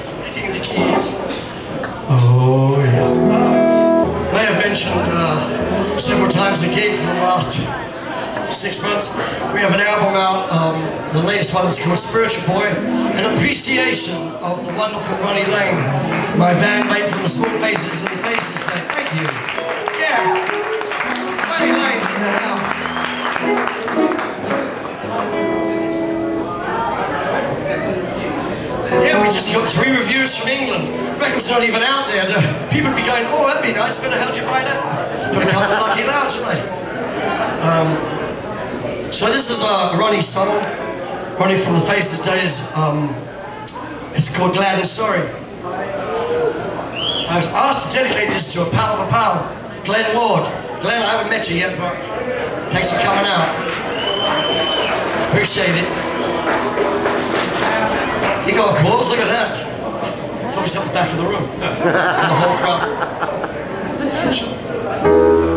splitting the keys. Oh, yeah. I have mentioned uh, several times a gig for the last six months. We have an album out, um, the latest one is called Spiritual Boy, an appreciation of the wonderful Ronnie Lane, my bandmate from the Small Faces and the Faces Day. Thank you. Yeah, from England. Record's not even out there. The- People would be going, oh, that'd be nice, but how'd you buy that? Got a couple of lucky louds, haven't they? Um, so this is a Ronnie song. Ronnie from the Faces Days. Um, it's called Glad and Sorry. I was asked to dedicate this to a pal of a pal, Glenn Ward. Glenn, I haven't met you yet, but thanks for coming out. Appreciate it. He got applause, look at that. It's obviously at the back of the room. and the whole crowd.